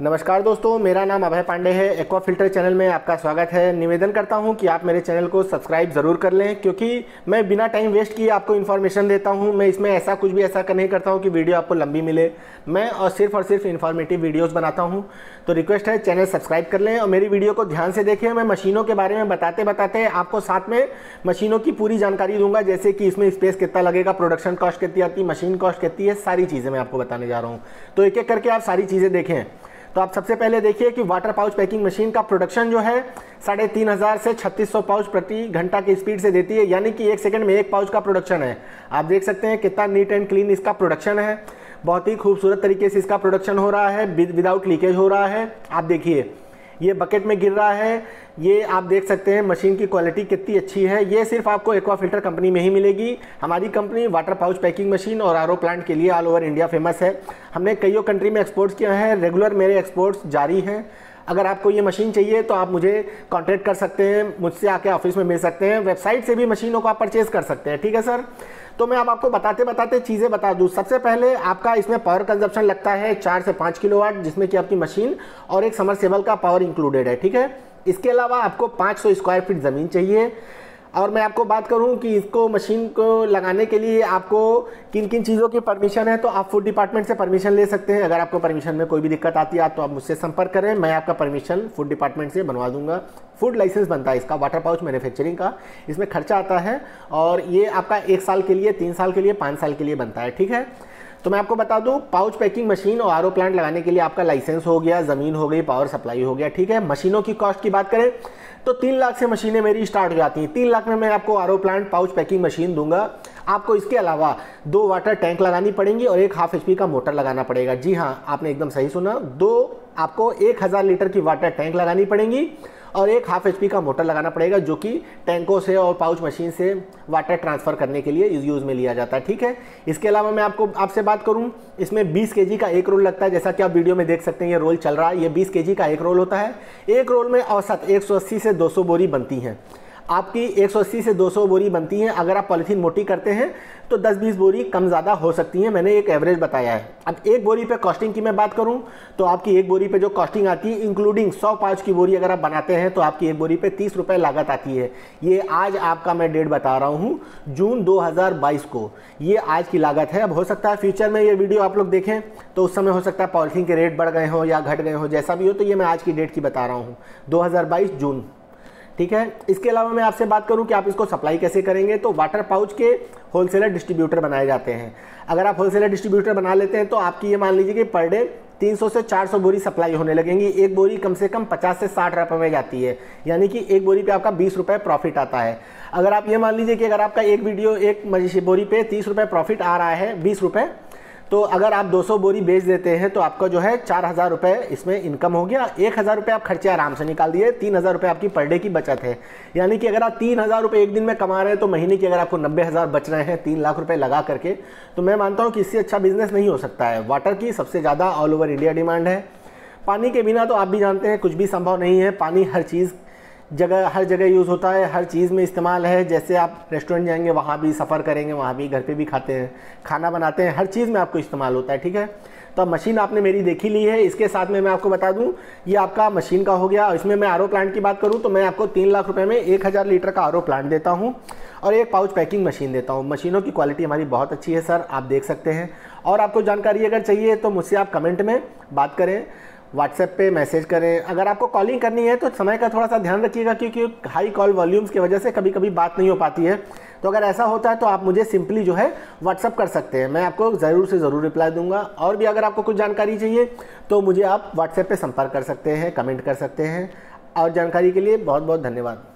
नमस्कार दोस्तों, मेरा नाम अभय पांडे है। एक्वा फ़िल्टर चैनल में आपका स्वागत है। निवेदन करता हूँ कि आप मेरे चैनल को सब्सक्राइब ज़रूर कर लें, क्योंकि मैं बिना टाइम वेस्ट किए आपको इन्फॉर्मेशन देता हूँ। मैं इसमें ऐसा कुछ भी ऐसा नहीं करता हूँ कि वीडियो आपको लंबी मिले। मैं और सिर्फ़ और सिर्फ़ इन्फॉर्मेटिव वीडियोज़ बनाता हूँ। तो रिक्वेस्ट है, चैनल सब्सक्राइब कर लें और मेरी वीडियो को ध्यान से देखें मैं मशीनों के बारे में बताते बताते आपको साथ में मशीनों की पूरी जानकारी दूँगा, जैसे कि इसमें स्पेस कितना लगेगा प्रोडक्शन कॉस्ट कितनी आती मशीन कॉस्ट कितनी है, सारी चीज़ें मैं आपको बताने जा रहा हूँ। तो एक एक करके आप सारी चीज़ें देखें। तो आप सबसे पहले देखिए कि वाटर पाउच पैकिंग मशीन का प्रोडक्शन जो है, साढ़े तीन हज़ार से छत्तीस सौ पाउच प्रति घंटा की स्पीड से देती है। यानी कि एक सेकंड में एक पाउच का प्रोडक्शन है। आप देख सकते हैं कितना नीट एंड क्लीन इसका प्रोडक्शन है। बहुत ही खूबसूरत तरीके से इसका प्रोडक्शन हो रहा है। विदाउट लीकेज हो रहा है। आप देखिए ये बकेट में गिर रहा है। ये आप देख सकते हैं मशीन की क्वालिटी कितनी अच्छी है। ये सिर्फ़ आपको एक्वा फ़िल्टर कंपनी में ही मिलेगी। हमारी company water pouch packing machine और आरओ प्लांट के लिए ऑल ओवर इंडिया फ़ेमस है। हमने कईयों कंट्री में एक्सपोर्ट्स किया है। रेगुलर मेरे एक्सपोर्ट्स जारी हैं। अगर आपको ये मशीन चाहिए तो आप मुझे कांटेक्ट कर सकते हैं। मुझसे आके ऑफ़िस में मिल सकते हैं। वेबसाइट से भी मशीनों को आप परचेज कर सकते हैं। ठीक है सर तो मैं अब आपको बताते बताते चीज़ें बता दूँ। सबसे पहले आपका इसमें पावर कंजप्शन लगता है चार से पाँच किलो जिसमें कि आपकी मशीन और एक समरसेबल का पावर इंक्लूडेड है, ठीक है? इसके अलावा आपको 500 स्क्वायर फीट ज़मीन चाहिए। और मैं आपको बात करूँ कि इसको मशीन को लगाने के लिए आपको किन किन चीज़ों की परमिशन है तो आप फ़ूड डिपार्टमेंट से परमिशन ले सकते हैं। अगर आपको परमिशन में कोई भी दिक्कत आती है तो आप मुझसे संपर्क करें, मैं आपका परमिशन फ़ूड डिपार्टमेंट से बनवा दूँगा। फ़ूड लाइसेंस बनता है इसका वाटर पाउच मैन्युफैक्चरिंग का। इसमें खर्चा आता है और ये आपका एक साल के लिए, तीन साल के लिए, पाँच साल के लिए बनता है, ठीक है? तो मैं आपको बता दूँ पाउच पैकिंग मशीन और आरओ प्लांट लगाने के लिए आपका लाइसेंस हो गया, ज़मीन हो गई पावर सप्लाई हो गया, ठीक है? मशीनों की कॉस्ट की बात करें तो तीन लाख से मशीनें मेरी स्टार्ट हो जाती हैं। तीन लाख में मैं आपको R plant pouch packing machine दूँगा। आपको इसके अलावा दो वाटर टैंक लगानी पड़ेंगी और एक हाफ़ एच का मोटर लगाना पड़ेगा। जी हाँ आपने एकदम सही सुना। दो, आपको एक हज़ार लीटर की वाटर टैंक लगानी पड़ेंगी और एक हाफ़ एच का मोटर लगाना पड़ेगा, जो कि टैंकों से और पाउच मशीन से वाटर ट्रांसफ़र करने के लिए यूज़ में लिया जाता है। ठीक है? इसके अलावा मैं आपको, आपसे बात करूँ, इसमें 20 के का एक रोल लगता है। जैसा कि आप वीडियो में देख सकते हैं, ये रोल चल रहा है। ये 20 के का एक रोल होता है। एक रोल में औसत 180 से 200 बोरी बनती हैं। आपकी 180 से 200 बोरी बनती हैं। अगर आप पॉलीथीन मोटी करते हैं तो 10-20 बोरी कम ज़्यादा हो सकती हैं। मैंने एक एवरेज बताया है। अब एक बोरी पे कॉस्टिंग की मैं बात करूँ तो आपकी एक बोरी पे जो कॉस्टिंग आती है इंक्लूडिंग 100 पाँच की बोरी अगर आप बनाते हैं तो आपकी एक बोरी पे तीस रुपये लागत आती है। ये आज आपका मैं डेट बता रहा हूँ, जून दो हज़ार बाईस को। ये आज की लागत है। अब हो सकता है फ्यूचर में ये वीडियो आप लोग देखें तो उस समय हो सकता है पॉलीथीन के रेट बढ़ गए हों या घट गए हों, जैसा भी हो तो ये मैं आज की डेट की बता रहा हूँ। दो हज़ार बाईस, जून। ठीक है? इसके अलावा मैं आपसे बात करूँ कि आप इसको सप्लाई कैसे करेंगे? तो वाटर पाउच के होलसेलर डिस्ट्रीब्यूटर बनाए जाते हैं। अगर आप होलसेलर डिस्ट्रीब्यूटर बना लेते हैं तो आपकी ये मान लीजिए कि पर डे 300 से 400 बोरी सप्लाई होने लगेंगी। एक बोरी कम से कम 50 से 60 रुपए में जाती है। यानी कि एक बोरी पे आपका 20 रुपए प्रॉफिट आता है। अगर आप ये मान लीजिए कि अगर आपका एक वीडियो, एक बोरी पे 30 रुपए प्रॉफिट आ रहा है 20 रुपए तो अगर आप 200 बोरी बेच देते हैं तो आपका जो है चार हज़ार रुपये इसमें इनकम हो गया। एक हज़ार रुपये आप खर्चे आराम से निकाल दिए, तीन हज़ार रुपये आपकी पर डे की बचत है। यानी कि अगर आप तीन हज़ार रुपये एक दिन में कमा रहे हैं तो महीने की अगर आपको नब्बे हज़ार बच रहे हैं, तीन लाख रुपये लगा करके तो मैं मानता हूँ कि इससे अच्छा बिज़नेस नहीं हो सकता है। वाटर की सबसे ज़्यादा ऑल ओवर इंडिया डिमांड है। पानी के बिना तो आप भी जानते हैं, कुछ भी संभव नहीं है। पानी हर चीज़ जगह, हर जगह यूज़ होता है, हर चीज़ में इस्तेमाल है। जैसे आप रेस्टोरेंट जाएँगे, वहाँ भी सफ़र करेंगे, वहाँ भी घर पे भी खाते हैं, खाना बनाते हैं, हर चीज़ में आपको इस्तेमाल होता है, ठीक है? तो मशीन आपने मेरी देखी ली है, इसके साथ में मैं आपको बता दूँ, ये आपका मशीन का हो गया। इसमें मैं आर प्लांट की बात करूँ तो मैं आपको तीन लाख रुपए में एक हज़ार लीटर का आरओ प्लांट देता हूँ और एक पाउच पैकिंग मशीन देता हूँ। मशीनों की क्वालिटी हमारी बहुत अच्छी है, सर, आप देख सकते हैं। और आपको जानकारी अगर चाहिए तो मुझसे आप कमेंट में बात करें। व्हाट्सएप पे मैसेज करें। अगर आपको कॉलिंग करनी है तो समय का थोड़ा सा ध्यान रखिएगा, क्योंकि हाई कॉल वॉल्यूम्स की वजह से कभी कभी बात नहीं हो पाती है। तो अगर ऐसा होता है तो आप मुझे सिंपली जो है व्हाट्सअप कर सकते हैं। मैं आपको ज़रूर से ज़रूर रिप्लाई दूँगा। और भी अगर आपको कुछ जानकारी चाहिए तो मुझे आप व्हाट्सएप पर संपर्क कर सकते हैं कमेंट कर सकते हैं। और जानकारी के लिए बहुत बहुत धन्यवाद।